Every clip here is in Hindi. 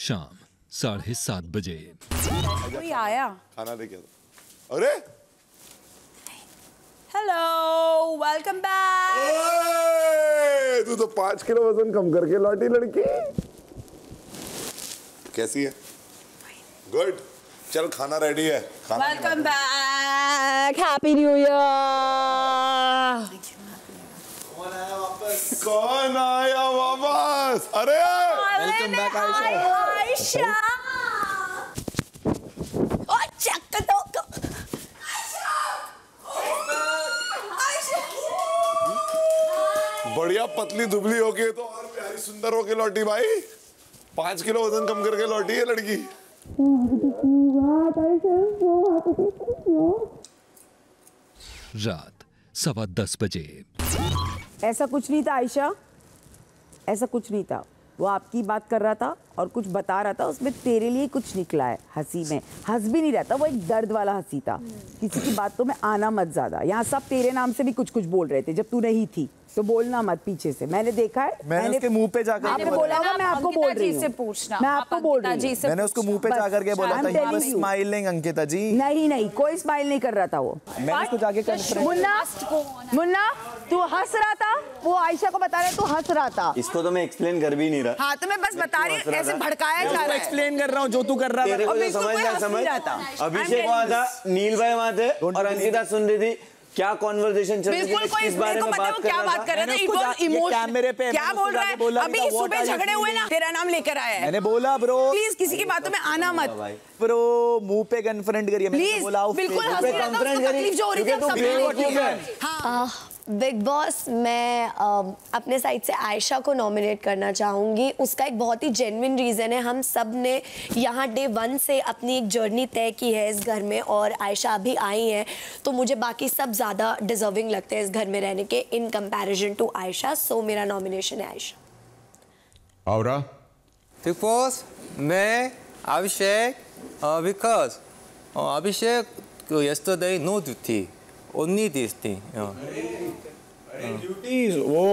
शाम साढ़े सात बजे। कोई आया? खाना लेके आओ। अरे! हेलो वेलकम बैक तू तो पाँच किलो वज़न कम करके लौटी लड़की। कैसी है? गुड चल खाना रेडी है। Welcome back happy new year कौन आया वापस? अरे! Welcome back Aisha Aisha check दो बढ़िया पतली दुबली होके तो और प्यारी सुंदर होके लौटी भाई। पाँच किलो वज़न कम करके लौटी है लड़की। रात सवा दस बजे। ऐसा कुछ नहीं था आयशा। ऐसा कुछ नहीं था। वो आपकी बात कर रहा था और कुछ बता रहा था उसमें तेरे लिए कुछ निकला है हँसी में। हंस भी नहीं रहता वो एक दर्द वाला हँसी था। किसी की बातों में आना मत ज़्यादा। यहाँ सब तेरे नाम से भी कुछ कुछ बोल रहे थे जब तू नहीं थी तो बोलना मत पीछे से। मैंने देखा है मैंने मैंने उसके मुँह पे जाकर आपने बोला। होगा मैं आपको बोल रही से हूँ पूछना। मैं आपको बोल अंकिता रही जी हूँ। मैंने उसको मुँह पे जाकर के बोला था. स्माइलिंग अंकिता जी। नहीं नहीं कोई स्माइल नहीं कर रहा था वो। मैंने उसको जाके confront- मुन्ना मुन्ना तू हंस रहा था? वो आयशा को बता रहे तू हंस रहा था। इसको तो मैं एक्सप्लेन कर भी नहीं रहा। हाँ तो मैं बस बता रही हूँ ऐसे भड़काया जा रहा है। एक्सप्लेन कर रहा हूँ जो तू कर रहा तेरे था को जो बिल्कुल समझ समझ। अभिषेक वहाँ था नील भाई वहाँ थे और अंकिता सुन रही थी क्या कॉन्वर्सेशन चल रही कोई किस बारे मेरे में बात कर क्या रहा बात कर था? रहा था कैमरे पे क्या बोल रहा है? अभी सुबह झगड़े हुए ना तेरा नाम लेकर आया है। मैंने बोला ब्रो प्लीज़ किसी की बातों में आना मत। भाई? ब्रो मुँह पे कन्फ्रंट करिए मैंने प्लीज़ बोला बिल्कुल तकलीफ़ जो हो रही तू बेवकूफ़ है। बिग बॉस मैं अपने साइड से आयशा को नॉमिनेट करना चाहूँगी। उसका एक बहुत ही जेन्युइन रीज़न है। हम सबने यहाँ डे वन से अपनी एक जर्नी तय की है इस घर में और आयशा अभी आई हैं। तो मुझे बाकी सब ज़्यादा डिजर्विंग लगते हैं इस घर में रहने के in comparison to Aisha. So मेरा नॉमिनेशन है आयशा। Aura? Because मैं Abhishek uh, Abhishek yesterday no duty only this thing. Duties वो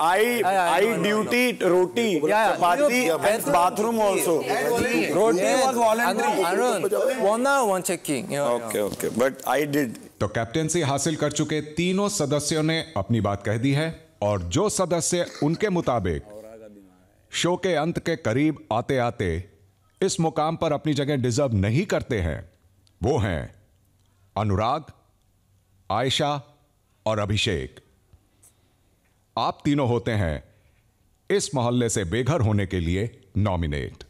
I I- I I know, I duty roti yeah. Chapati Yeah. Bathroom also roti was voluntary Arun, one hour one checking yeah, okay okay but I did तो कैप्टेंसी हासिल कर चुके तीनों सदस्यों ने अपनी बात कह दी है और जो सदस्य उनके मुताबिक शो के अंत के करीब आते आते इस मुकाम पर अपनी जगह डिजर्व नहीं करते हैं वो हैं अनुराग आयशा और अभिषेक। आप तीनों होते हैं इस मोहल्ले से बेघर होने के लिए नॉमिनेट